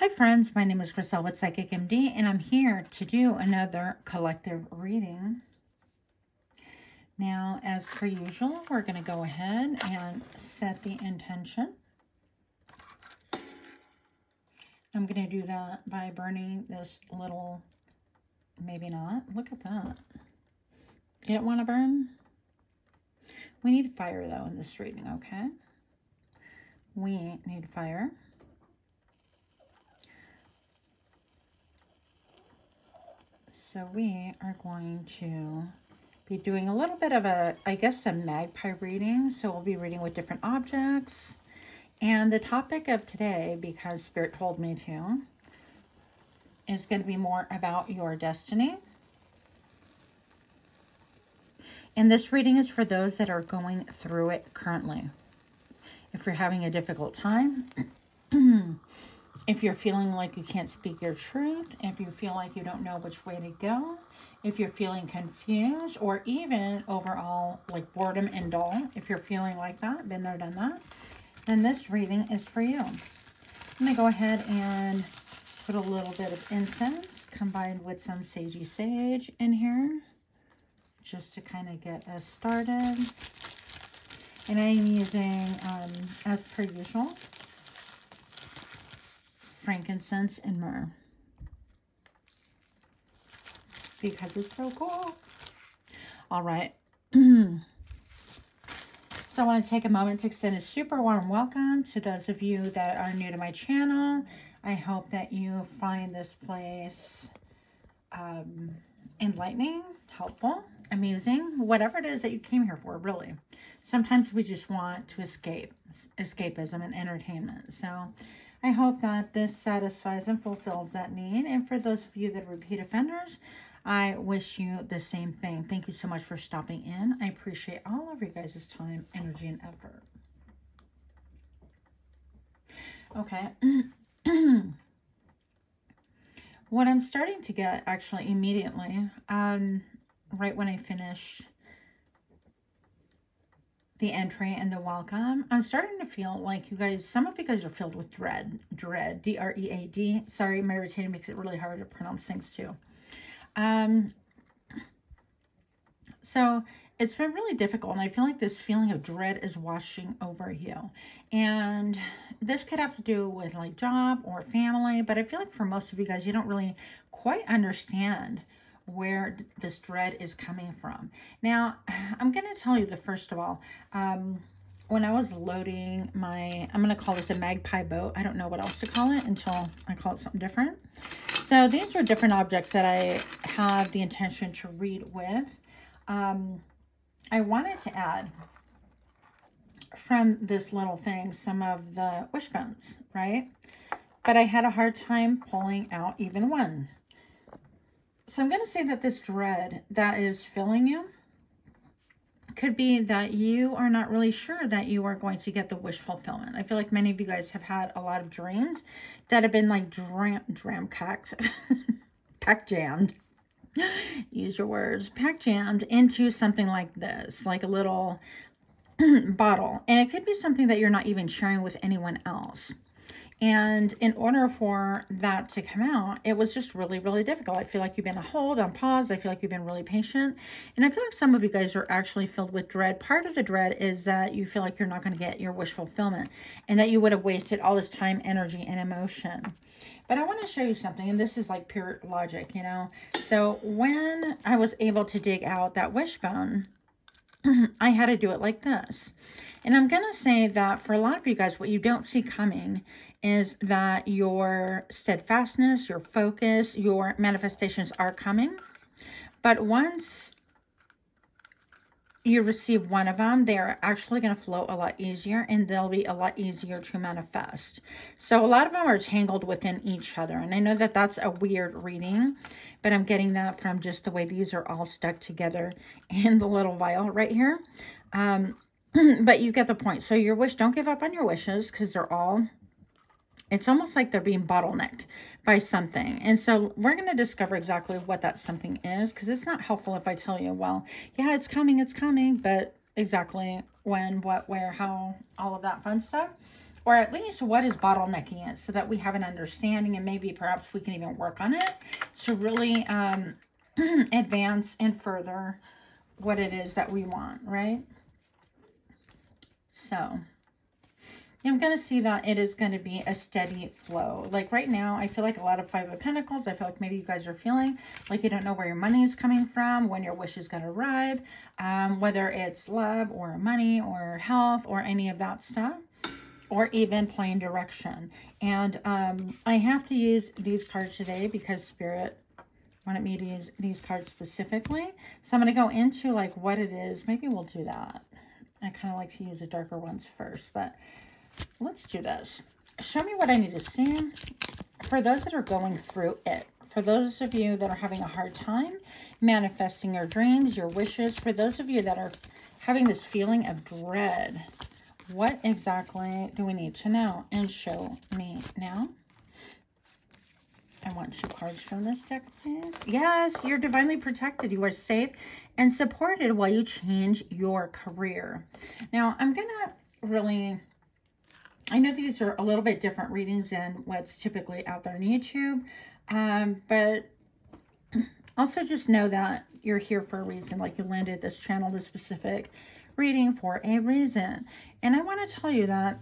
Hi friends, my name is Crystal with Psychic MD and I'm here to do another collective reading. Now, as per usual, we're going to go ahead and set the intention. I'm going to do that by burning this little, maybe not. Look at that. You don't want to burn? We need fire though in this reading, okay? We need fire. So we are going to be doing a little bit of a, I guess, a magpie reading. So we'll be reading with different objects. And the topic of today, because Spirit told me to, is going to be more about your destiny. And this reading is for those that are going through it currently. If you're having a difficult time, if you're feeling like you can't speak your truth, if you feel like you don't know which way to go, if you're feeling confused, or even overall like boredom and dull, if you're feeling like that, been there, done that, then this reading is for you. I'm going to go ahead and put a little bit of incense combined with some sagey sage in here just to kind of get us started. And I'm using, um, as per usual, frankincense, and myrrh. Because it's so cool. All right. so I want to take a moment to extend a super warm welcome to those of you that are new to my channel. I hope that you find this place um, enlightening, helpful, amazing, whatever it is that you came here for, really. Sometimes we just want to escape, escapism and entertainment. So I hope that this satisfies and fulfills that need. And for those of you that are repeat offenders, I wish you the same thing. Thank you so much for stopping in. I appreciate all of you guys' time, energy, and effort. Okay. what I'm starting to get actually immediately, um, right when I finish the entry and the welcome. I'm starting to feel like you guys, some of you guys are filled with dread, dread, D-R-E-A-D. Sorry, my retainer makes it really hard to pronounce things too. Um, so it's been really difficult and I feel like this feeling of dread is washing over you. And this could have to do with like job or family, but I feel like for most of you guys, you don't really quite understand where this dread is coming from. Now, I'm going to tell you the first of all, um, when I was loading my, I'm going to call this a magpie boat. I don't know what else to call it until I call it something different. So these are different objects that I have the intention to read with. Um, I wanted to add from this little thing some of the wishbones, right? But I had a hard time pulling out even one. So I'm going to say that this dread that is filling you could be that you are not really sure that you are going to get the wish fulfillment. I feel like many of you guys have had a lot of dreams that have been like dram, dram packed, pack jammed. Use your words, pack jammed into something like this, like a little bottle. And it could be something that you're not even sharing with anyone else. And in order for that to come out, it was just really, really difficult. I feel like you've been on hold, on pause. I feel like you've been really patient. And I feel like some of you guys are actually filled with dread. Part of the dread is that you feel like you're not going to get your wish fulfillment and that you would have wasted all this time, energy, and emotion. But I want to show you something, and this is like pure logic, you know. So when I was able to dig out that wishbone, I had to do it like this. And I'm going to say that for a lot of you guys, what you don't see coming is that your steadfastness, your focus, your manifestations are coming. But once you receive one of them, they're actually going to flow a lot easier and they'll be a lot easier to manifest. So a lot of them are tangled within each other. And I know that that's a weird reading, but I'm getting that from just the way these are all stuck together in the little vial right here. Um, but you get the point. So your wish, don't give up on your wishes because they're all it's almost like they're being bottlenecked by something. And so we're going to discover exactly what that something is because it's not helpful if I tell you, well, yeah, it's coming, it's coming, but exactly when, what, where, how, all of that fun stuff. or at least what is bottlenecking it so that we have an understanding and maybe perhaps we can even work on it to really um, advance and further what it is that we want, right? So I'm going to see that it is going to be a steady flow. Like right now, I feel like a lot of Five of Pentacles. I feel like maybe you guys are feeling like you don't know where your money is coming from, when your wish is going to arrive, um, whether it's love or money or health or any of that stuff or even plain direction. And um, I have to use these cards today because Spirit wanted me to use these cards specifically. So I'm going to go into like what it is. Maybe we'll do that. I kind of like to use the darker ones first, but let's do this. Show me what I need to see for those that are going through it. For those of you that are having a hard time manifesting your dreams, your wishes, for those of you that are having this feeling of dread, what exactly do we need to know? And show me now. I want two cards from this deck, please. Yes, you're divinely protected. You are safe and supported while you change your career. Now, I'm going to really I know these are a little bit different readings than what's typically out there on YouTube, um, but also just know that you're here for a reason, like you landed this channel, this specific reading for a reason. And I want to tell you that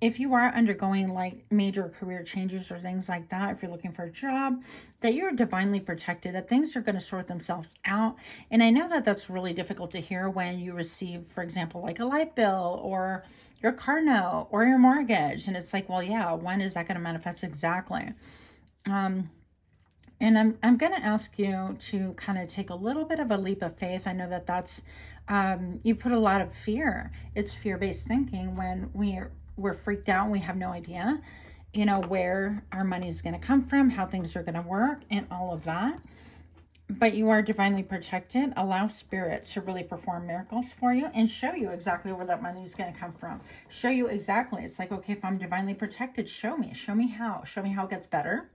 if you are undergoing like major career changes or things like that, if you're looking for a job, that you're divinely protected, that things are going to sort themselves out. And I know that that's really difficult to hear when you receive, for example, like a light bill or your car note or your mortgage. And it's like, well, yeah, when is that going to manifest exactly? Um, and I'm, I'm going to ask you to kind of take a little bit of a leap of faith. I know that that's, um, you put a lot of fear. It's fear-based thinking when we're, we're freaked out. We have no idea, you know, where our money is going to come from, how things are going to work and all of that but you are divinely protected. Allow spirit to really perform miracles for you and show you exactly where that money is going to come from. Show you exactly. It's like, okay, if I'm divinely protected, show me. Show me how. Show me how it gets better.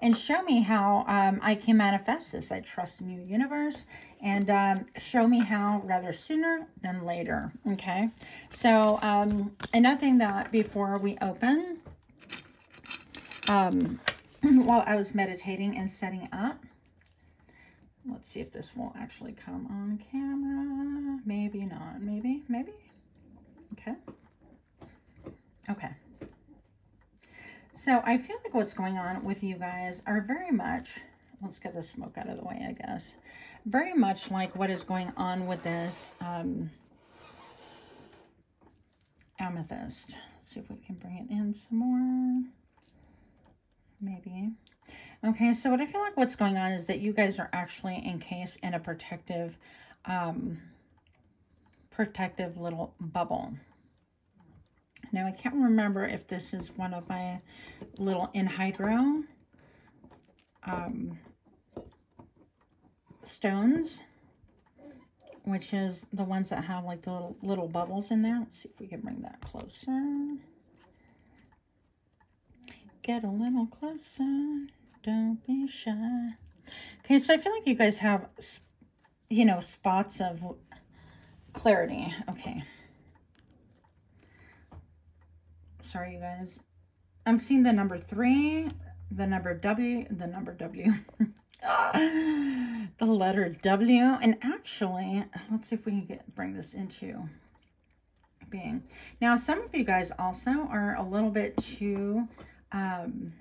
And show me how um, I can manifest this. I trust in you, universe. And um, show me how rather sooner than later. Okay. So um, another thing that before we open, um, while I was meditating and setting up, Let's see if this will actually come on camera. Maybe not. Maybe, maybe. Okay. Okay. So I feel like what's going on with you guys are very much, let's get the smoke out of the way, I guess. Very much like what is going on with this um, amethyst. Let's see if we can bring it in some more. Maybe. Okay, so what I feel like what's going on is that you guys are actually encased in a protective, um, protective little bubble. Now, I can't remember if this is one of my little enhydro um, stones, which is the ones that have like the little, little bubbles in there. Let's see if we can bring that closer. Get a little closer. Don't be shy. Okay, so I feel like you guys have, you know, spots of clarity. Okay. Sorry, you guys. I'm seeing the number three, the number W, the number W. the letter W. And actually, let's see if we can get bring this into being. Now, some of you guys also are a little bit too... Um,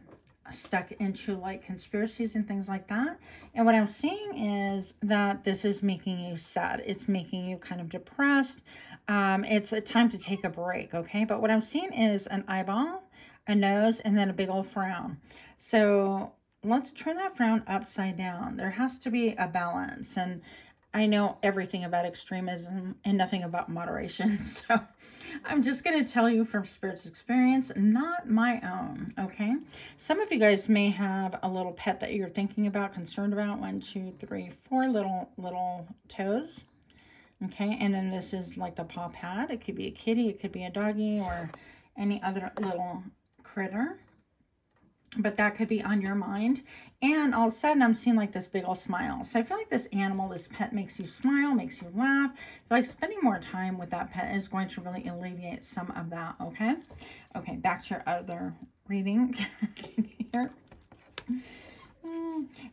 stuck into like conspiracies and things like that. And what I'm seeing is that this is making you sad. It's making you kind of depressed. Um, it's a time to take a break, okay? But what I'm seeing is an eyeball, a nose, and then a big old frown. So let's turn that frown upside down. There has to be a balance. And I know everything about extremism and nothing about moderation. So I'm just going to tell you from Spirit's experience, not my own, okay? Some of you guys may have a little pet that you're thinking about, concerned about. One, two, three, four little, little toes. Okay, and then this is like the paw pad. It could be a kitty, it could be a doggy, or any other little critter. but that could be on your mind. And all of a sudden, I'm seeing like this big old smile. So I feel like this animal, this pet makes you smile, makes you laugh. like spending more time with that pet is going to really alleviate some of that, okay? Okay, back to your other reading here.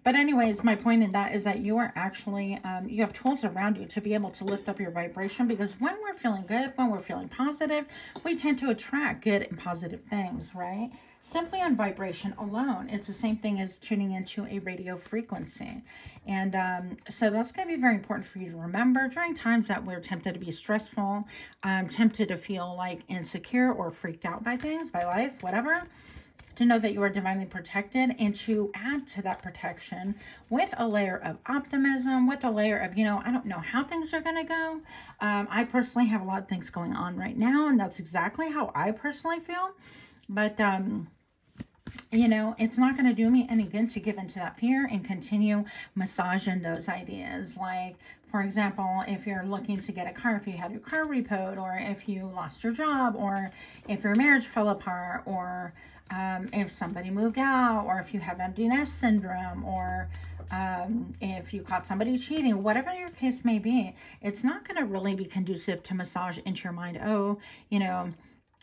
But anyways, my point in that is that you are actually, um, you have tools around you to be able to lift up your vibration because when we're feeling good, when we're feeling positive, we tend to attract good and positive things, right? Simply on vibration alone. It's the same thing as tuning into a radio frequency. And um, so that's going to be very important for you to remember during times that we're tempted to be stressful, um, tempted to feel like insecure or freaked out by things, by life, whatever to know that you are divinely protected and to add to that protection with a layer of optimism, with a layer of, you know, I don't know how things are going to go. Um, I personally have a lot of things going on right now, and that's exactly how I personally feel. But, um, you know, it's not going to do me any good to give into that fear and continue massaging those ideas. Like, for example, if you're looking to get a car, if you had your car repoed, or if you lost your job, or if your marriage fell apart, or um, if somebody moved out or if you have empty nest syndrome or um, if you caught somebody cheating, whatever your case may be, it's not going to really be conducive to massage into your mind. Oh, you know,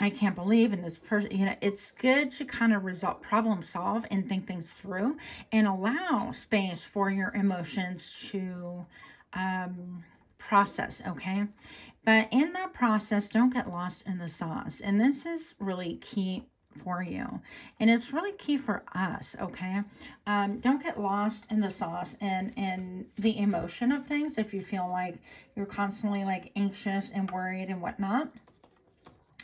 I can't believe in this person. You know, it's good to kind of result problem solve and think things through and allow space for your emotions to um, process. Okay. But in that process, don't get lost in the sauce. And this is really key for you. And it's really key for us, okay? Um, don't get lost in the sauce and, and the emotion of things if you feel like you're constantly like anxious and worried and whatnot.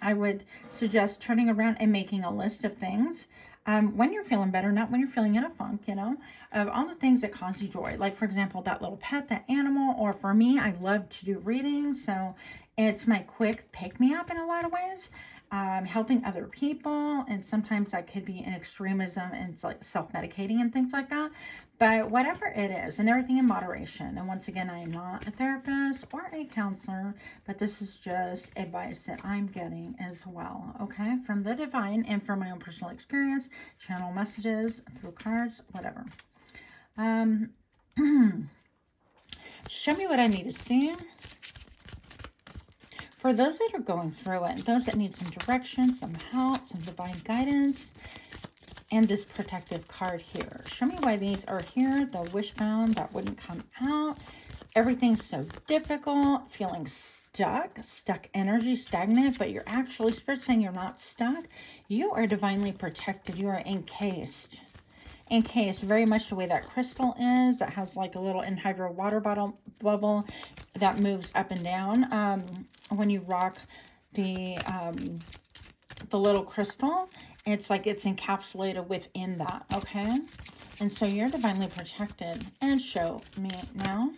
I would suggest turning around and making a list of things um, when you're feeling better, not when you're feeling in a funk, you know, of all the things that cause you joy. Like, for example, that little pet, that animal, or for me, I love to do readings. So it's my quick pick me up in a lot of ways um, helping other people. And sometimes that could be an extremism and like self-medicating and things like that. But whatever it is, and everything in moderation. And once again, I am not a therapist or a counselor, but this is just advice that I'm getting as well, okay? From the divine and from my own personal experience, channel messages, through cards, whatever. Um, show me what I need to see for those that are going through it, and those that need some direction, some help, some divine guidance, and this protective card here. Show me why these are here. The wishbone that wouldn't come out. Everything's so difficult, feeling stuck, stuck energy, stagnant, but you're actually, Spirit saying you're not stuck. You are divinely protected. You are encased encased very much the way that crystal is that has like a little enhydro water bottle bubble that moves up and down um, when you rock the um, the little crystal it's like it's encapsulated within that okay? And so you're divinely protected. And show me now.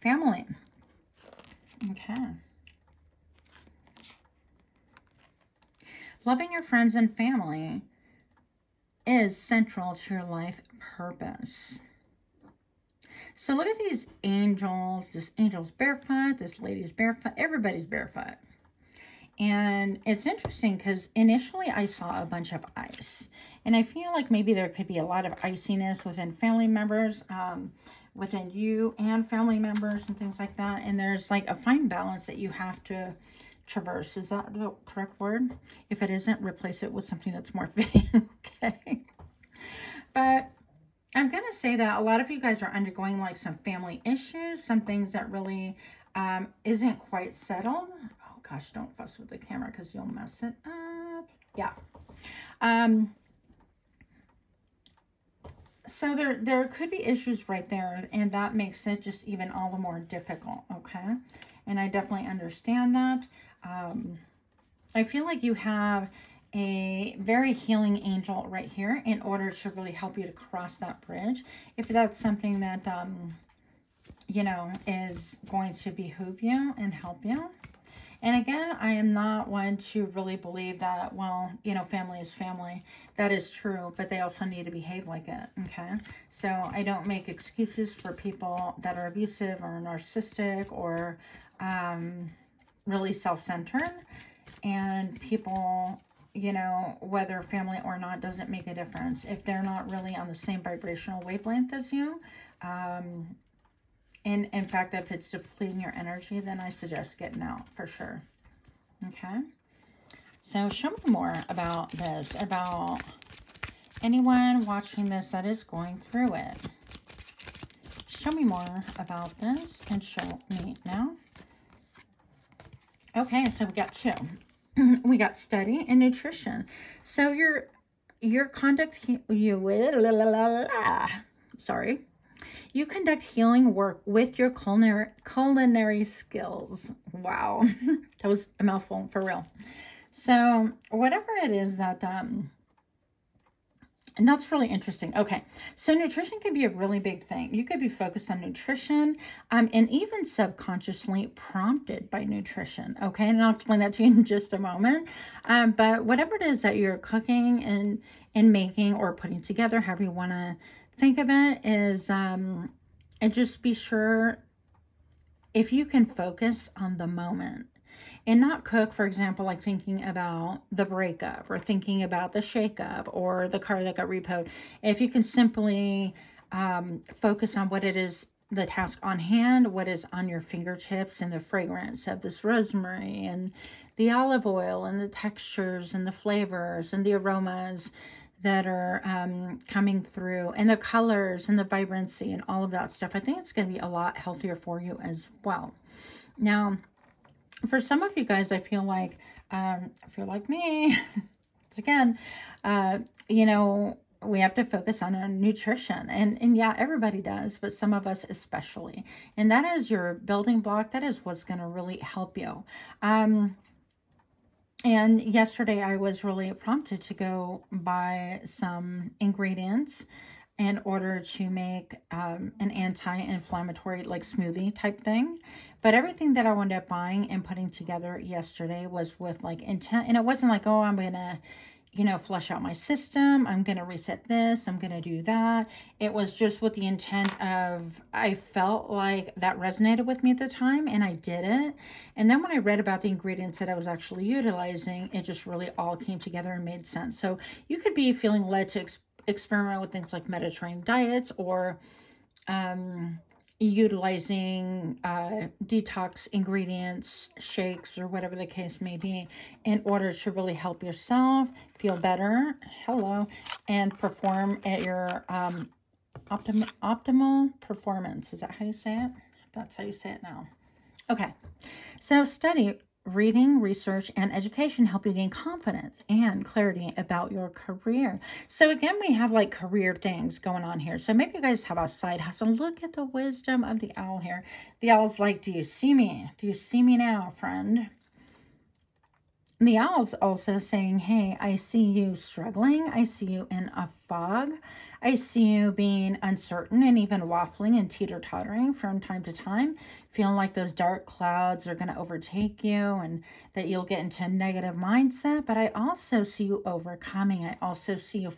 Family. Okay. Loving your friends and family is central to your life purpose. So look at these angels. This angel's barefoot. This lady's barefoot. Everybody's barefoot. And it's interesting because initially I saw a bunch of ice. And I feel like maybe there could be a lot of iciness within family members, um, within you and family members and things like that. And there's like a fine balance that you have to traverse. Is that the correct word? If it isn't, replace it with something that's more fitting, okay? But I'm going to say that a lot of you guys are undergoing like some family issues, some things that really um, isn't quite settled. Oh gosh, don't fuss with the camera because you'll mess it up. Yeah. Um, so there, there could be issues right there, and that makes it just even all the more difficult, okay? And I definitely understand that. Um, I feel like you have a very healing angel right here in order to really help you to cross that bridge. If that's something that, um, you know, is going to behoove you and help you. And again, I am not one to really believe that, well, you know, family is family. That is true, but they also need to behave like it, okay? So I don't make excuses for people that are abusive or narcissistic or, um, really self-centered and people you know, whether family or not doesn't make a difference. If they're not really on the same vibrational wavelength as you, um, and in fact, if it's depleting your energy, then I suggest getting out for sure. Okay. So show me more about this, about anyone watching this that is going through it. Show me more about this and show me now. Okay, so we got two. we got study and nutrition. So your your conduct you sorry. You conduct healing work with your culinary culinary skills. Wow. that was a mouthful for real. So whatever it is that um and that's really interesting. Okay, so nutrition can be a really big thing. You could be focused on nutrition um, and even subconsciously prompted by nutrition. Okay, and I'll explain that to you in just a moment. Um, but whatever it is that you're cooking and, and making or putting together, however you want to think of it, is um, and just be sure if you can focus on the moment and not cook, for example, like thinking about the breakup or thinking about the shakeup or the car that got repoed. If you can simply um, focus on what it is, the task on hand, what is on your fingertips, and the fragrance of this rosemary and the olive oil and the textures and the flavors and the aromas that are um, coming through and the colors and the vibrancy and all of that stuff. I think it's going to be a lot healthier for you as well. Now, for some of you guys, I feel like, um, if you're like me, it's again, uh, you know, we have to focus on our nutrition and and yeah everybody does but some of us especially and that is your building block that is what's going to really help you. Um and yesterday i was really prompted to go buy some ingredients in order to make um, an anti-inflammatory like smoothie type thing but everything that I wound up buying and putting together yesterday was with like intent. And it wasn't like, oh, I'm going to, you know, flush out my system. I'm going to reset this. I'm going to do that. It was just with the intent of, I felt like that resonated with me at the time and I did it. And then when I read about the ingredients that I was actually utilizing, it just really all came together and made sense. So you could be feeling led to ex experiment with things like Mediterranean diets or, um, utilizing uh, detox ingredients, shakes, or whatever the case may be, in order to really help yourself feel better, hello, and perform at your um, optim optimal performance. Is that how you say it? That's how you say it now. Okay, so study Reading, research, and education help you gain confidence and clarity about your career. So again, we have like career things going on here. So maybe you guys have a side hustle. Look at the wisdom of the owl here. The owl's like, do you see me? Do you see me now, friend? And the owl's also saying, hey, I see you struggling. I see you in a fog. I see you being uncertain and even waffling and teeter-tottering from time to time, feeling like those dark clouds are going to overtake you and that you'll get into a negative mindset. But I also see you overcoming. I also see you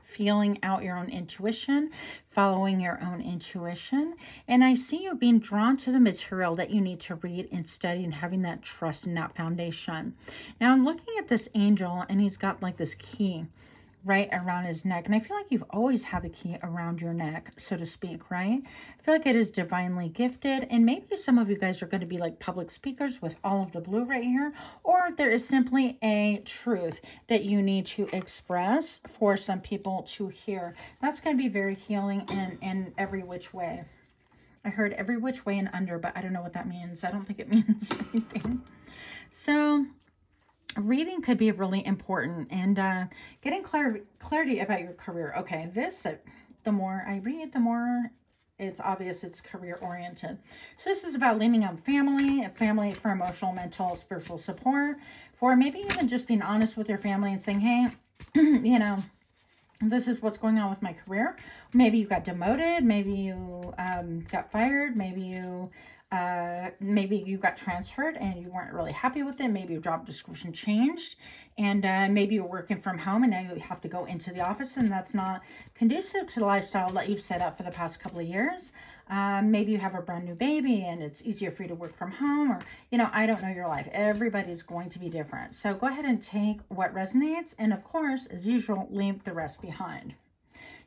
feeling out your own intuition, following your own intuition. And I see you being drawn to the material that you need to read and study and having that trust in that foundation. Now I'm looking at this angel and he's got like this key right around his neck. And I feel like you've always had the key around your neck, so to speak, right? I feel like it is divinely gifted. And maybe some of you guys are going to be like public speakers with all of the blue right here. Or there is simply a truth that you need to express for some people to hear. That's going to be very healing in, in every which way. I heard every which way and under, but I don't know what that means. I don't think it means anything. So reading could be really important and uh, getting clar clarity about your career. Okay, this, uh, the more I read, the more it's obvious it's career oriented. So this is about leaning on family, family for emotional, mental, spiritual support, for maybe even just being honest with your family and saying, hey, you know, this is what's going on with my career. Maybe you got demoted, maybe you um, got fired, maybe you uh, maybe you got transferred and you weren't really happy with it. Maybe your job description changed and uh, maybe you're working from home and now you have to go into the office and that's not conducive to the lifestyle that you've set up for the past couple of years. Um, maybe you have a brand new baby and it's easier for you to work from home or, you know, I don't know your life. Everybody's going to be different. So go ahead and take what resonates. And of course, as usual, leave the rest behind.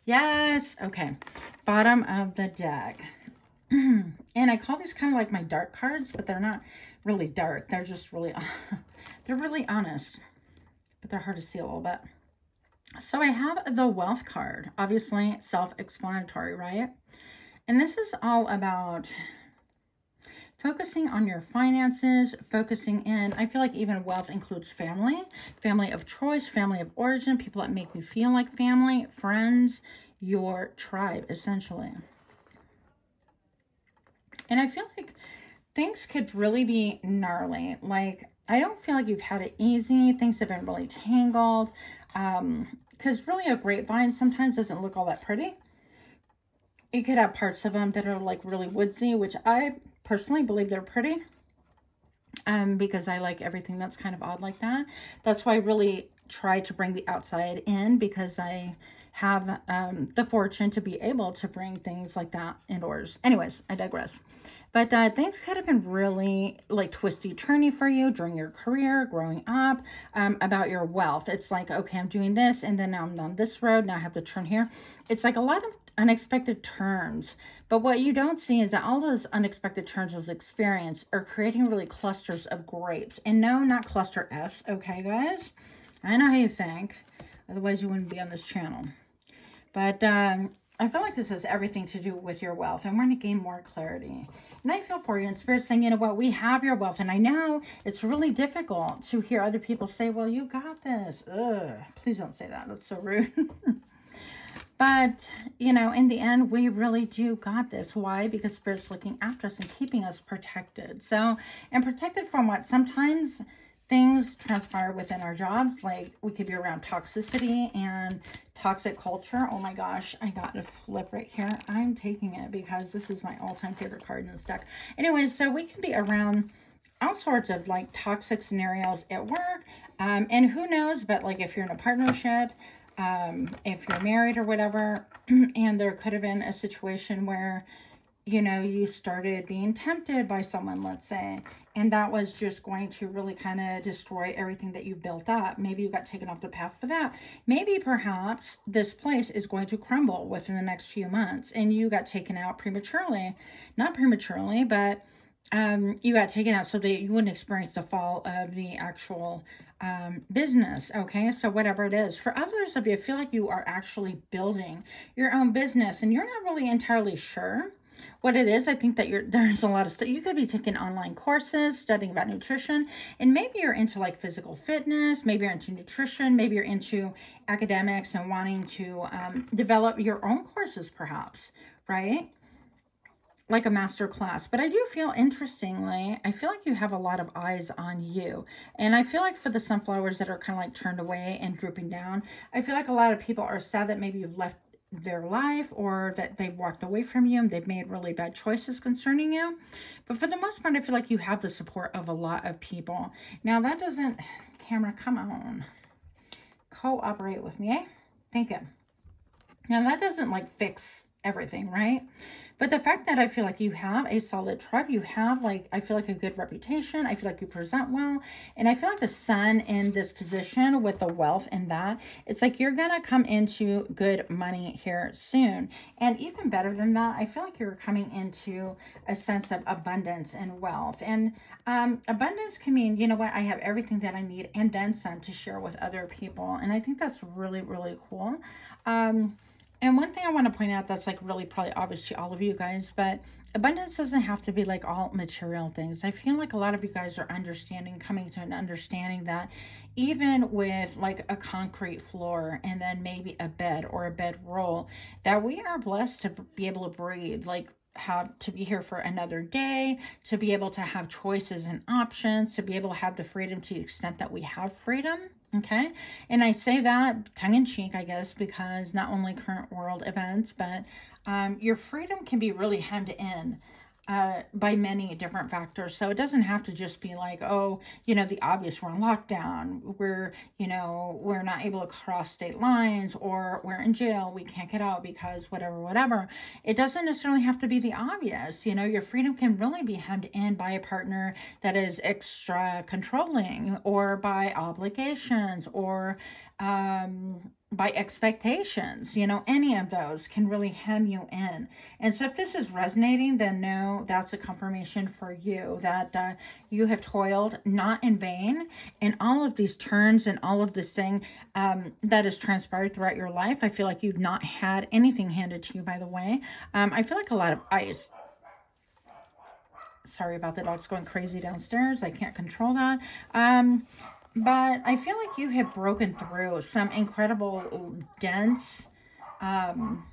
Yes. Okay. Bottom of the deck. and I call these kind of like my dark cards, but they're not really dark. They're just really, they're really honest, but they're hard to see a little bit. So I have the wealth card, obviously self-explanatory, right? And this is all about focusing on your finances, focusing in, I feel like even wealth includes family, family of choice, family of origin, people that make you feel like family, friends, your tribe, essentially. And I feel like things could really be gnarly. Like, I don't feel like you've had it easy. Things have been really tangled. Um, because really a grapevine sometimes doesn't look all that pretty. It could have parts of them that are like really woodsy, which I personally believe they're pretty. Um, because I like everything that's kind of odd like that. That's why I really try to bring the outside in because I have um, the fortune to be able to bring things like that indoors. Anyways, I digress. But uh, things could have been really like twisty turny for you during your career, growing up, um, about your wealth. It's like, okay, I'm doing this and then now I'm on this road. Now I have to turn here. It's like a lot of unexpected turns. But what you don't see is that all those unexpected turns, those experience, are creating really clusters of grapes. And no, not cluster Fs, okay, guys? I know how you think. Otherwise, you wouldn't be on this channel. But um, I feel like this has everything to do with your wealth. And we're going to gain more clarity. And I feel for you. And Spirit saying, you know what, we have your wealth. And I know it's really difficult to hear other people say, well, you got this. Ugh, please don't say that. That's so rude. but, you know, in the end, we really do got this. Why? Because Spirit's looking after us and keeping us protected. So, and protected from what? Sometimes things transpire within our jobs. Like we could be around toxicity and toxic culture. Oh my gosh, I got a flip right here. I'm taking it because this is my all-time favorite card in this deck. Anyways, so we can be around all sorts of like toxic scenarios at work. Um, and who knows, but like if you're in a partnership, um, if you're married or whatever, and there could have been a situation where you know, you started being tempted by someone, let's say, and that was just going to really kind of destroy everything that you built up. Maybe you got taken off the path for that. Maybe perhaps this place is going to crumble within the next few months and you got taken out prematurely. Not prematurely, but um, you got taken out so that you wouldn't experience the fall of the actual um, business. Okay, so whatever it is. For others of you, I feel like you are actually building your own business and you're not really entirely sure what it is, I think that you're there's a lot of stuff. You could be taking online courses, studying about nutrition, and maybe you're into like physical fitness, maybe you're into nutrition, maybe you're into academics and wanting to um, develop your own courses, perhaps, right? like a master class. But I do feel, interestingly, I feel like you have a lot of eyes on you. And I feel like for the sunflowers that are kind of like turned away and drooping down, I feel like a lot of people are sad that maybe you've left their life or that they've walked away from you and they've made really bad choices concerning you. But for the most part, I feel like you have the support of a lot of people. Now, that doesn't, camera, come on. Cooperate with me, eh? Thank you. Now, that doesn't like fix everything, right? But the fact that I feel like you have a solid tribe, you have like, I feel like a good reputation. I feel like you present well. And I feel like the sun in this position with the wealth and that, it's like you're going to come into good money here soon. And even better than that, I feel like you're coming into a sense of abundance and wealth. And um, abundance can mean, you know what, I have everything that I need and then some to share with other people. And I think that's really, really cool. Um, and one thing I want to point out that's like really probably obvious to all of you guys, but abundance doesn't have to be like all material things. I feel like a lot of you guys are understanding, coming to an understanding that even with like a concrete floor and then maybe a bed or a bed roll, that we are blessed to be able to breathe. Like have to be here for another day, to be able to have choices and options, to be able to have the freedom to the extent that we have freedom. Okay. And I say that tongue in cheek, I guess, because not only current world events, but um, your freedom can be really hemmed in uh, by many different factors. So it doesn't have to just be like, oh, you know, the obvious, we're in lockdown, we're, you know, we're not able to cross state lines, or we're in jail, we can't get out because whatever, whatever. It doesn't necessarily have to be the obvious. You know, your freedom can really be hemmed in by a partner that is extra controlling or by obligations or, um, by expectations, you know, any of those can really hem you in. And so if this is resonating, then no, that's a confirmation for you that uh, you have toiled not in vain. And all of these turns and all of this thing um, that has transpired throughout your life, I feel like you've not had anything handed to you, by the way. Um, I feel like a lot of ice. Sorry about the dogs going crazy downstairs. I can't control that. Um, but I feel like you have broken through some incredible dense um,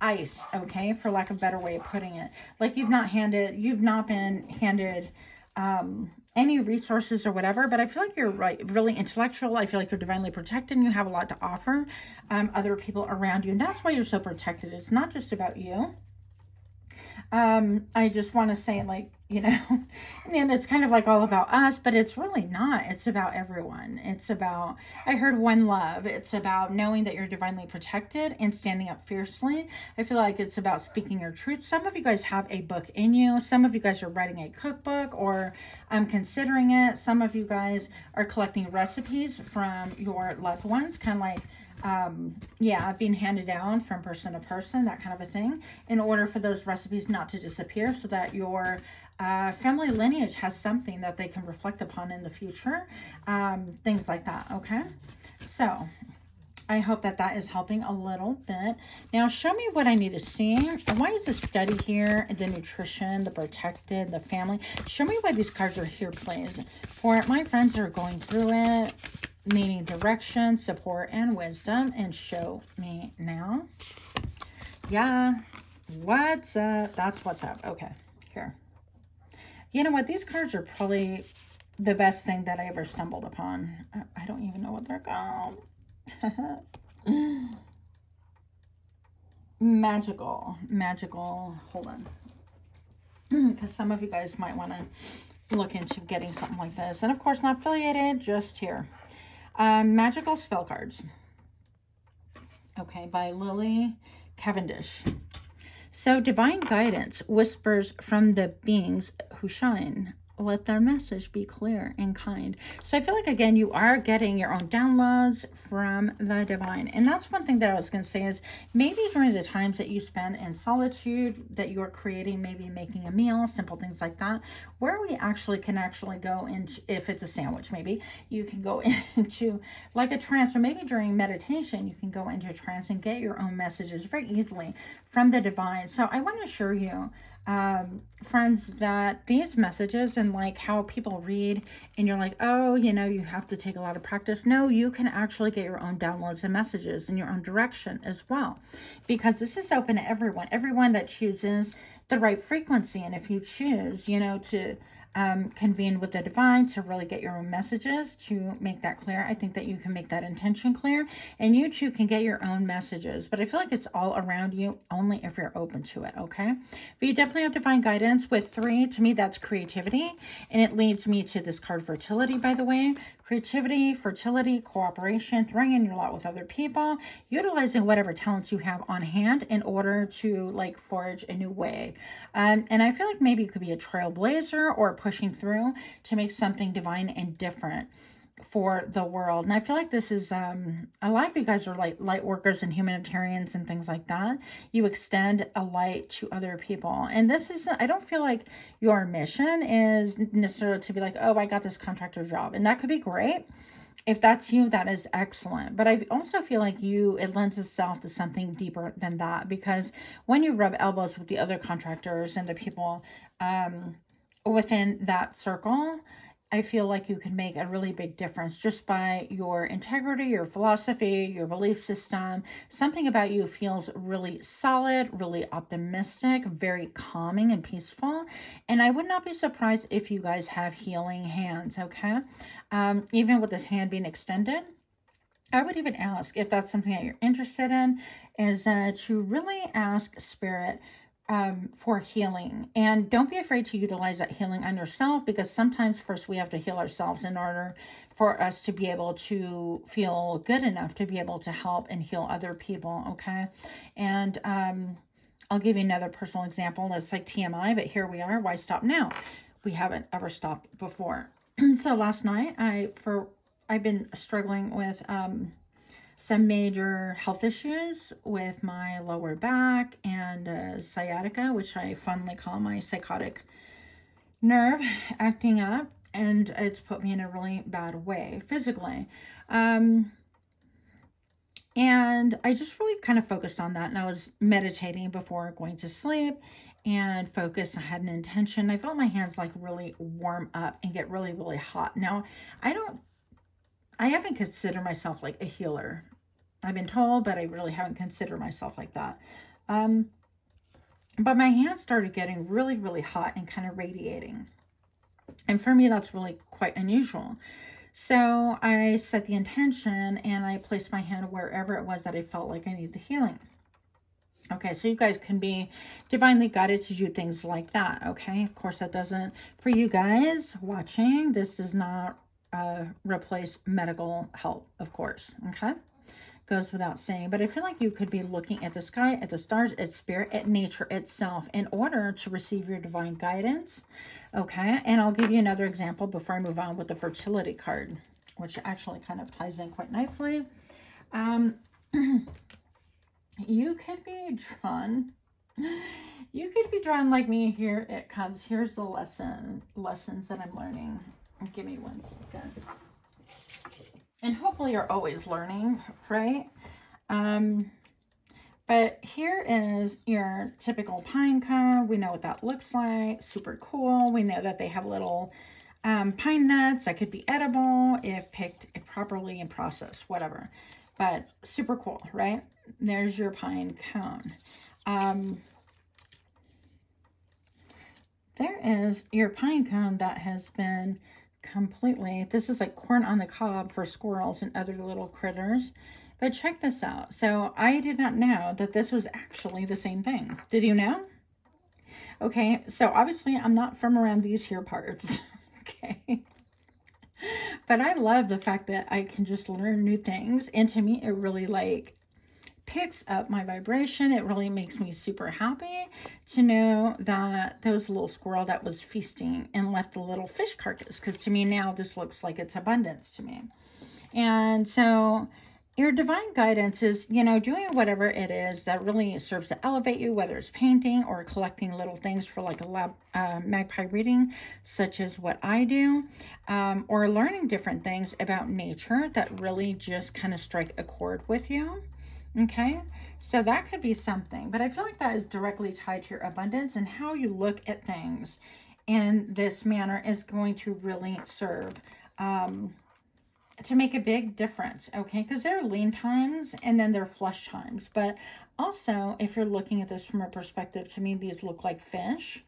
ice, okay, for lack of a better way of putting it. Like you've not handed, you've not been handed um, any resources or whatever, but I feel like you're right, really intellectual. I feel like you're divinely protected and you have a lot to offer um, other people around you. And that's why you're so protected. It's not just about you. Um, I just want to say like, you know, and it's kind of like all about us, but it's really not. It's about everyone. It's about, I heard one love. It's about knowing that you're divinely protected and standing up fiercely. I feel like it's about speaking your truth. Some of you guys have a book in you. Some of you guys are writing a cookbook or I'm considering it. Some of you guys are collecting recipes from your loved ones, kind of like um, yeah, being handed down from person to person, that kind of a thing, in order for those recipes not to disappear so that your uh, family lineage has something that they can reflect upon in the future, um, things like that, okay? So, I hope that that is helping a little bit. Now, show me what I need to see. Why is the study here, the nutrition, the protected, the family? Show me why these cards are here, please. For my friends that are going through it, needing direction, support, and wisdom. And show me now. Yeah. What's up? That's what's up. Okay. Here. You know what? These cards are probably the best thing that I ever stumbled upon. I don't even know what they're called. magical. Magical. Hold on. Because some of you guys might want to look into getting something like this. And of course, not affiliated, just here. Um, magical spell cards. Okay, by Lily Cavendish. So divine guidance whispers from the beings who shine let their message be clear and kind. So I feel like, again, you are getting your own downloads from the divine. And that's one thing that I was going to say is maybe during the times that you spend in solitude, that you're creating, maybe making a meal, simple things like that, where we actually can actually go into, if it's a sandwich, maybe you can go into like a trance, or maybe during meditation, you can go into a trance and get your own messages very easily from the divine. So I want to assure you um, friends that these messages and like how people read and you're like, oh, you know, you have to take a lot of practice. No, you can actually get your own downloads and messages in your own direction as well, because this is open to everyone, everyone that chooses the right frequency. And if you choose, you know, to um, convene with the divine to really get your own messages to make that clear. I think that you can make that intention clear and you too can get your own messages. But I feel like it's all around you only if you're open to it, okay? But you definitely have divine guidance with three. To me, that's creativity. And it leads me to this card fertility, by the way, creativity, fertility, cooperation, throwing in your lot with other people, utilizing whatever talents you have on hand in order to like forge a new way. Um, and I feel like maybe you could be a trailblazer or pushing through to make something divine and different for the world. And I feel like this is um a lot of you guys are like light workers and humanitarians and things like that. You extend a light to other people. And this is I don't feel like your mission is necessarily to be like, "Oh, I got this contractor job." And that could be great. If that's you, that is excellent. But I also feel like you, it lends itself to something deeper than that because when you rub elbows with the other contractors and the people um, within that circle, I feel like you can make a really big difference just by your integrity, your philosophy, your belief system. Something about you feels really solid, really optimistic, very calming and peaceful. And I would not be surprised if you guys have healing hands, okay? Um, even with this hand being extended. I would even ask if that's something that you're interested in, is uh, to really ask Spirit um, for healing. And don't be afraid to utilize that healing on yourself because sometimes first we have to heal ourselves in order for us to be able to feel good enough to be able to help and heal other people. Okay. And um, I'll give you another personal example. That's like TMI, but here we are. Why stop now? We haven't ever stopped before. so last night, I for I've been struggling with um, some major health issues with my lower back and uh, sciatica, which I fondly call my psychotic nerve acting up. And it's put me in a really bad way physically. Um, and I just really kind of focused on that. And I was meditating before going to sleep and focused. I had an intention. I felt my hands like really warm up and get really, really hot. Now, I don't, I haven't considered myself like a healer I've been told, but I really haven't considered myself like that. Um, but my hands started getting really, really hot and kind of radiating. And for me, that's really quite unusual. So I set the intention and I placed my hand wherever it was that I felt like I needed the healing. Okay, so you guys can be divinely guided to do things like that, okay? Of course, that doesn't, for you guys watching, this does not uh, replace medical help, of course, okay? Goes without saying. But I feel like you could be looking at the sky, at the stars, at spirit, at nature itself in order to receive your divine guidance. Okay, and I'll give you another example before I move on with the fertility card, which actually kind of ties in quite nicely. Um, you could be drawn you could be drawn like me here it comes here's the lesson lessons that i'm learning give me one second and hopefully you're always learning, right? Um, but here is your typical pine cone. We know what that looks like. Super cool. We know that they have little um, pine nuts that could be edible if picked properly and processed, whatever. But super cool, right? There's your pine cone. Um, there is your pine cone that has been completely. This is like corn on the cob for squirrels and other little critters. But check this out. So I did not know that this was actually the same thing. Did you know? Okay, so obviously I'm not from around these here parts. okay. But I love the fact that I can just learn new things. And to me, it really like picks up my vibration. It really makes me super happy to know that there was a little squirrel that was feasting and left a little fish carcass. Because to me now, this looks like it's abundance to me. And so your divine guidance is, you know, doing whatever it is that really serves to elevate you, whether it's painting or collecting little things for like a lab, uh, magpie reading, such as what I do, um, or learning different things about nature that really just kind of strike a chord with you. Okay, so that could be something, but I feel like that is directly tied to your abundance and how you look at things in this manner is going to really serve um, to make a big difference, okay? Because there are lean times and then there are flush times. But also, if you're looking at this from a perspective, to me, these look like fish,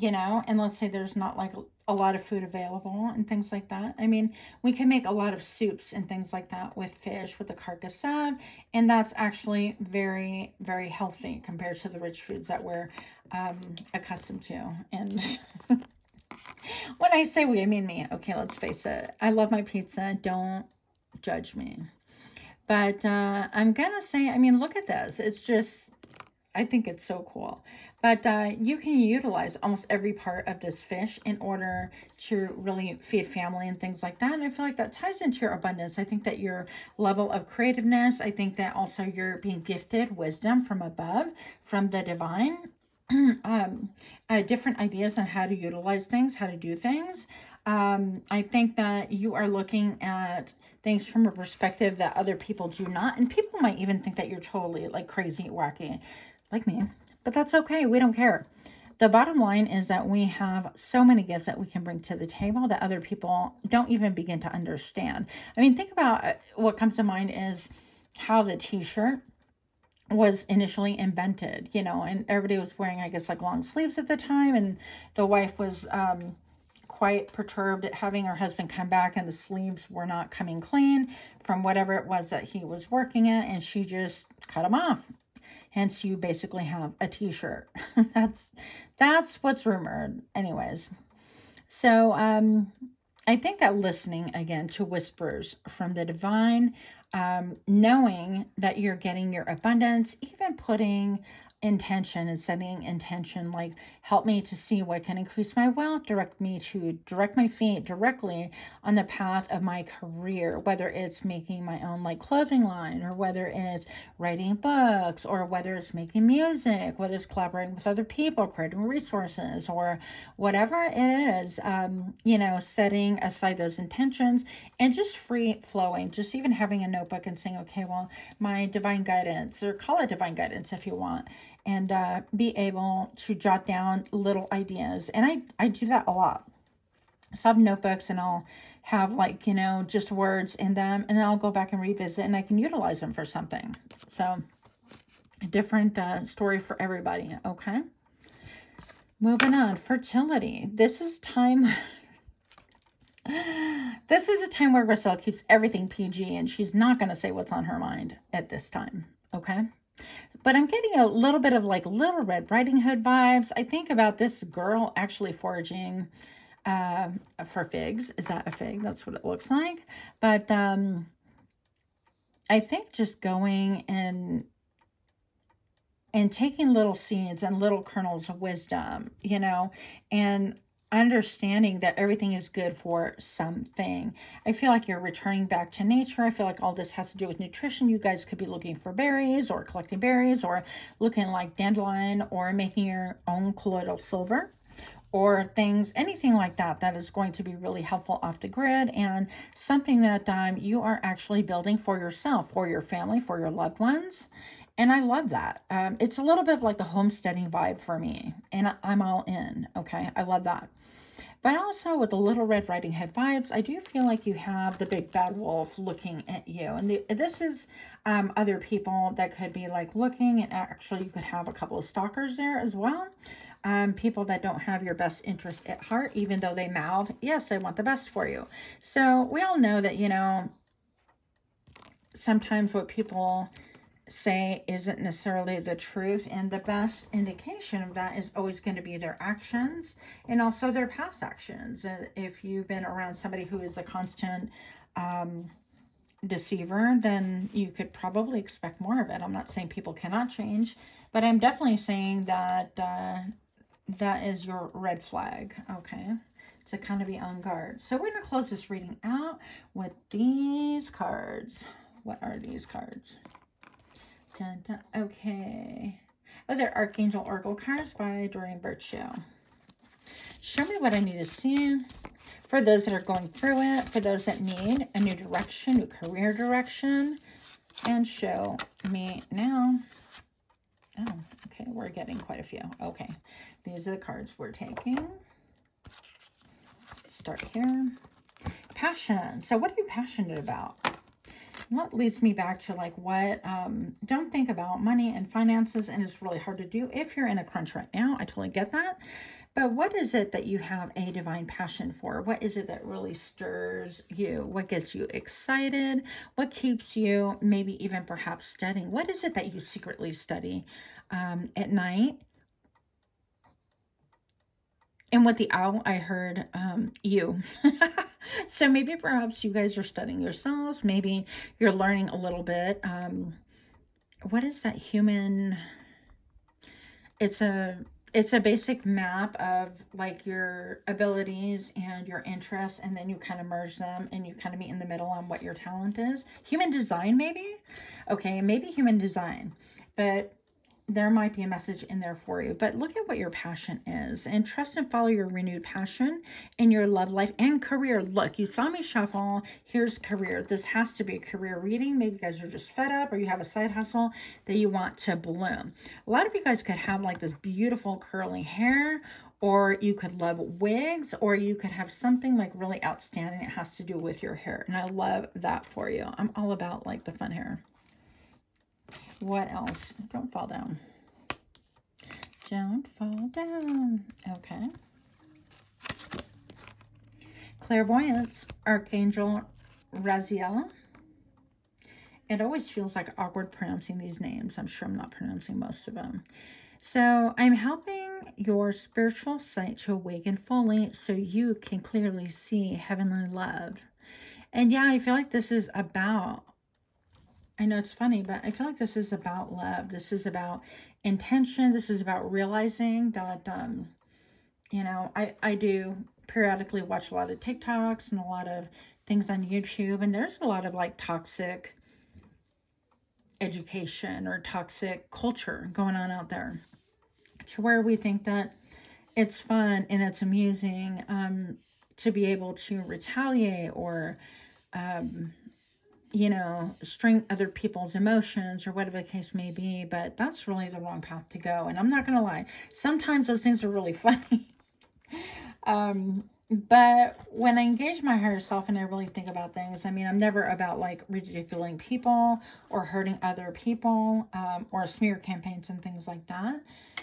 you know? And let's say there's not like a lot of food available and things like that. I mean, we can make a lot of soups and things like that with fish, with the carcass of, and that's actually very, very healthy compared to the rich foods that we're um, accustomed to. And when I say we, I mean me. Okay, let's face it. I love my pizza. Don't judge me. But uh, I'm going to say, I mean, look at this. It's just, I think it's so cool. But uh, you can utilize almost every part of this fish in order to really feed family and things like that. And I feel like that ties into your abundance. I think that your level of creativeness, I think that also you're being gifted wisdom from above, from the divine, um, uh, different ideas on how to utilize things, how to do things. Um, I think that you are looking at things from a perspective that other people do not. And people might even think that you're totally like crazy, wacky, like me but that's okay. We don't care. The bottom line is that we have so many gifts that we can bring to the table that other people don't even begin to understand. I mean, think about uh, what comes to mind is how the t-shirt was initially invented, you know, and everybody was wearing, I guess, like long sleeves at the time. And the wife was um, quite perturbed at having her husband come back and the sleeves were not coming clean from whatever it was that he was working at. And she just cut them off Hence, you basically have a t-shirt. that's that's what's rumored. Anyways, so um, I think that listening again to whispers from the divine, um, knowing that you're getting your abundance, even putting intention and setting intention like help me to see what can increase my wealth direct me to direct my feet directly on the path of my career whether it's making my own like clothing line or whether it's writing books or whether it's making music whether it's collaborating with other people creating resources or whatever it is um you know setting aside those intentions and just free flowing just even having a notebook and saying okay well my divine guidance or call it divine guidance if you want and uh, be able to jot down little ideas. And I, I do that a lot. So I have notebooks and I'll have like, you know, just words in them and then I'll go back and revisit and I can utilize them for something. So a different uh, story for everybody. Okay. Moving on. Fertility. This is time... this is a time where Griselle keeps everything PG and she's not going to say what's on her mind at this time. Okay. But I'm getting a little bit of like Little Red Riding Hood vibes. I think about this girl actually foraging uh, for figs. Is that a fig? That's what it looks like. But um, I think just going and and taking little seeds and little kernels of wisdom, you know, and understanding that everything is good for something. I feel like you're returning back to nature. I feel like all this has to do with nutrition. You guys could be looking for berries or collecting berries or looking like dandelion or making your own colloidal silver or things, anything like that, that is going to be really helpful off the grid and something that um, you are actually building for yourself, for your family, for your loved ones. And I love that. Um, it's a little bit of like the homesteading vibe for me. And I'm all in. Okay. I love that. But also with the Little Red Riding Hood vibes, I do feel like you have the big bad wolf looking at you. And the, this is um, other people that could be like looking. And actually, you could have a couple of stalkers there as well. Um, people that don't have your best interest at heart, even though they mouth, yes, I want the best for you. So we all know that, you know, sometimes what people say isn't necessarily the truth and the best indication of that is always going to be their actions and also their past actions. If you've been around somebody who is a constant um, deceiver then you could probably expect more of it. I'm not saying people cannot change but i'm definitely saying that uh, that is your red flag okay to kind of be on guard. So we're going to close this reading out with these cards. What are these cards Dun, dun. Okay. Oh, they're Archangel Oracle cards by Doreen Virtue. Show me what I need to see for those that are going through it, for those that need a new direction, new career direction, and show me now. Oh, okay, we're getting quite a few. Okay, these are the cards we're taking. Let's start here. Passion. So what are you passionate about? That leads me back to like what, um, don't think about money and finances and it's really hard to do if you're in a crunch right now. I totally get that. But what is it that you have a divine passion for? What is it that really stirs you? What gets you excited? What keeps you maybe even perhaps studying? What is it that you secretly study um, at night? And with the owl, I heard um, you. so maybe perhaps you guys are studying yourselves. Maybe you're learning a little bit. Um, what is that human? It's a it's a basic map of like your abilities and your interests and then you kind of merge them and you kind of meet in the middle on what your talent is human design maybe okay maybe human design but there might be a message in there for you. But look at what your passion is and trust and follow your renewed passion in your love life and career. Look, you saw me shuffle. Here's career. This has to be a career reading. Maybe you guys are just fed up or you have a side hustle that you want to bloom. A lot of you guys could have like this beautiful curly hair or you could love wigs or you could have something like really outstanding It has to do with your hair. And I love that for you. I'm all about like the fun hair. What else? Don't fall down. Don't fall down. Okay. Clairvoyance, Archangel Raziel. it always feels like awkward pronouncing these names. I'm sure I'm not pronouncing most of them. So I'm helping your spiritual sight to awaken fully so you can clearly see heavenly love. And yeah, I feel like this is about, I know it's funny, but I feel like this is about love. This is about intention. This is about realizing that, um, you know, I, I do periodically watch a lot of TikToks and a lot of things on YouTube, and there's a lot of like toxic education or toxic culture going on out there to where we think that it's fun and it's amusing um, to be able to retaliate or, um, you know, string other people's emotions or whatever the case may be. But that's really the wrong path to go. And I'm not going to lie, sometimes those things are really funny. um, but when I engage my higher self and I really think about things, I mean, I'm never about like ridiculing people or hurting other people um, or smear campaigns and things like that.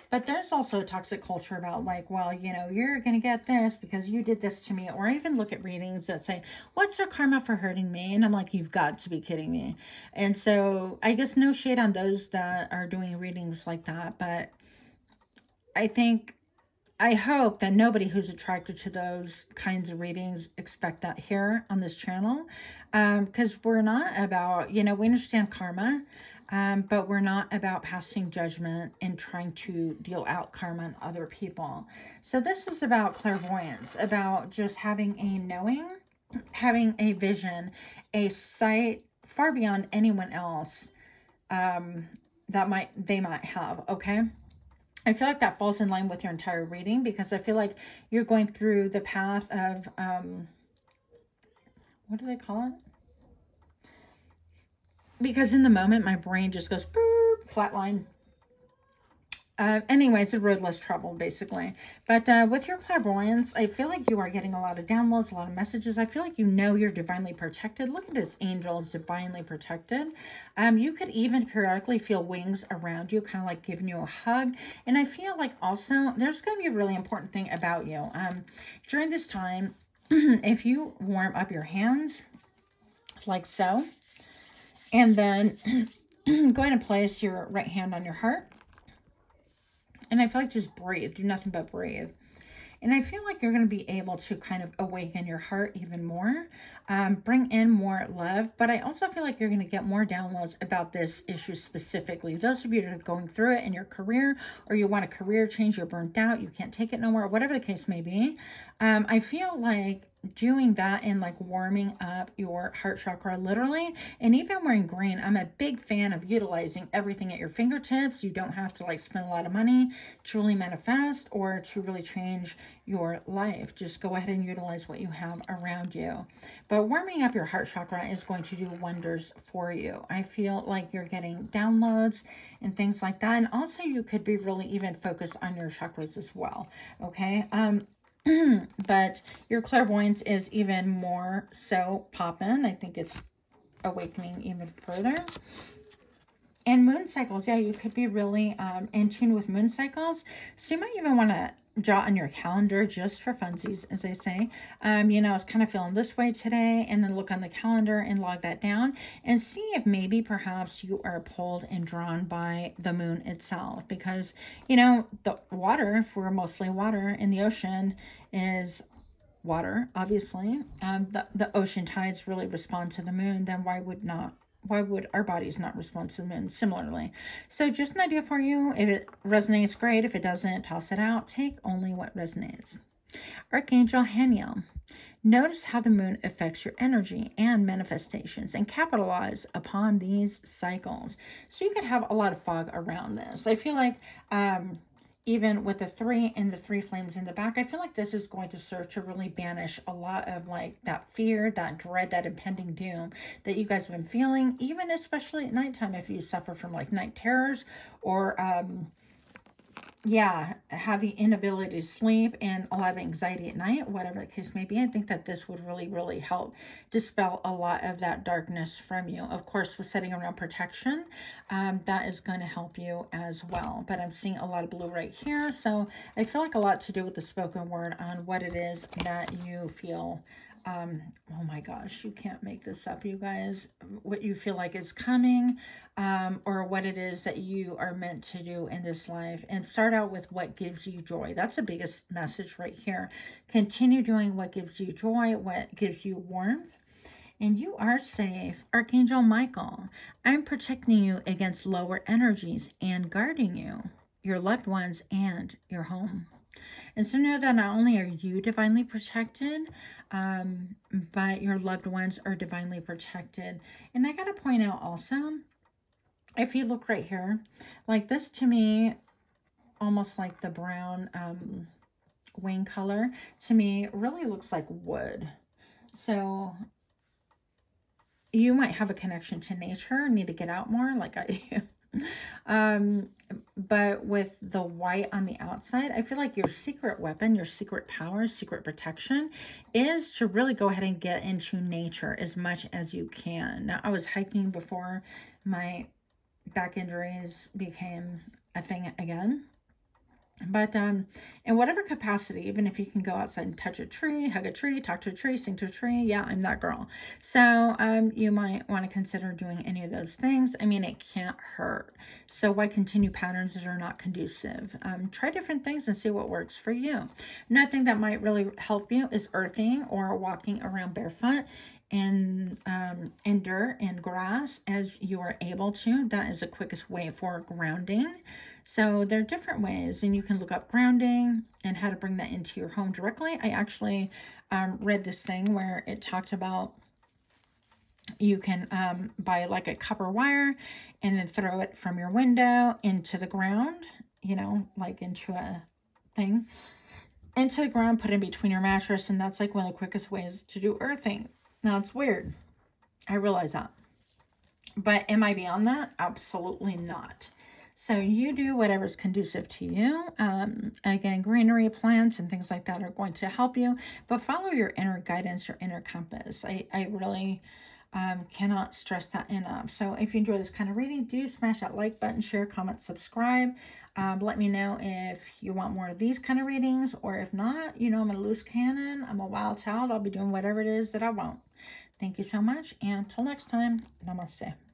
But there's also a toxic culture about like, well, you know, you're going to get this because you did this to me. Or I even look at readings that say, what's your karma for hurting me? And I'm like, you've got to be kidding me. And so I guess no shade on those that are doing readings like that. But I think I hope that nobody who's attracted to those kinds of readings expect that here on this channel. Because um, we're not about, you know, we understand karma, um, but we're not about passing judgment and trying to deal out karma on other people. So this is about clairvoyance, about just having a knowing, having a vision, a sight far beyond anyone else um, that might they might have, okay? I feel like that falls in line with your entire reading because I feel like you're going through the path of, um, what do they call it? Because in the moment, my brain just goes flatline. Uh, anyways, the road less traveled, basically. But uh, with your clairvoyance, I feel like you are getting a lot of downloads, a lot of messages. I feel like you know you're divinely protected. Look at this angel is divinely protected. Um, you could even periodically feel wings around you, kind of like giving you a hug. And I feel like also there's going to be a really important thing about you. Um, during this time, if you warm up your hands like so, and then go ahead and place your right hand on your heart and I feel like just breathe. Do nothing but breathe. And I feel like you're going to be able to kind of awaken your heart even more, um, bring in more love. But I also feel like you're going to get more downloads about this issue specifically. Those of you that are going through it in your career or you want a career change, you're burnt out, you can't take it no more, whatever the case may be. Um, I feel like doing that and like warming up your heart chakra literally and even wearing green i'm a big fan of utilizing everything at your fingertips you don't have to like spend a lot of money to really manifest or to really change your life just go ahead and utilize what you have around you but warming up your heart chakra is going to do wonders for you i feel like you're getting downloads and things like that and also you could be really even focused on your chakras as well okay um but your clairvoyance is even more so popping. I think it's awakening even further. And moon cycles, yeah, you could be really um, in tune with moon cycles. So you might even want to jot on your calendar just for funsies, as I say. Um, you know, I was kind of feeling this way today, and then look on the calendar and log that down and see if maybe perhaps you are pulled and drawn by the moon itself. Because, you know, the water, if we're mostly water in the ocean, is water, obviously. Um, the, the ocean tides really respond to the moon, then why would not why would our bodies not respond to moon similarly? So just an idea for you. If it resonates, great. If it doesn't, toss it out. Take only what resonates. Archangel Haniel. Notice how the moon affects your energy and manifestations and capitalize upon these cycles. So you could have a lot of fog around this. I feel like um, even with the three and the three flames in the back, I feel like this is going to serve to really banish a lot of like that fear, that dread, that impending doom that you guys have been feeling, even especially at nighttime if you suffer from like night terrors or um, yeah, have the inability to sleep and a lot of anxiety at night, whatever the case may be, I think that this would really, really help dispel a lot of that darkness from you. Of course, with setting around protection, um, that is going to help you as well. But I'm seeing a lot of blue right here. So I feel like a lot to do with the spoken word on what it is that you feel um, oh my gosh, you can't make this up, you guys. What you feel like is coming, um, or what it is that you are meant to do in this life. And start out with what gives you joy. That's the biggest message right here. Continue doing what gives you joy, what gives you warmth. And you are safe. Archangel Michael, I'm protecting you against lower energies and guarding you, your loved ones, and your home. And so know that not only are you divinely protected, um, but your loved ones are divinely protected. And I got to point out also, if you look right here, like this to me, almost like the brown um, wing color, to me really looks like wood. So you might have a connection to nature, need to get out more like I do. Um, but with the white on the outside, I feel like your secret weapon, your secret power, secret protection is to really go ahead and get into nature as much as you can. Now, I was hiking before my back injuries became a thing again. But um, in whatever capacity, even if you can go outside and touch a tree, hug a tree, talk to a tree, sing to a tree, yeah, I'm that girl. So um, you might want to consider doing any of those things. I mean, it can't hurt. So why continue patterns that are not conducive? Um, try different things and see what works for you. Nothing that might really help you is earthing or walking around barefoot in um, in dirt and grass as you are able to. That is the quickest way for grounding. So there are different ways, and you can look up grounding and how to bring that into your home directly. I actually um, read this thing where it talked about you can um, buy like a copper wire and then throw it from your window into the ground, you know, like into a thing, into the ground, put in between your mattress, and that's like one of the quickest ways to do earthing. Now, it's weird. I realize that. But am I beyond that? Absolutely not. So you do whatever's conducive to you. Um, again, greenery, plants, and things like that are going to help you. But follow your inner guidance, your inner compass. I, I really um, cannot stress that enough. So if you enjoy this kind of reading, do smash that like button, share, comment, subscribe. Um, let me know if you want more of these kind of readings, or if not, you know, I'm a loose cannon. I'm a wild child. I'll be doing whatever it is that I want. Thank you so much, and until next time, namaste.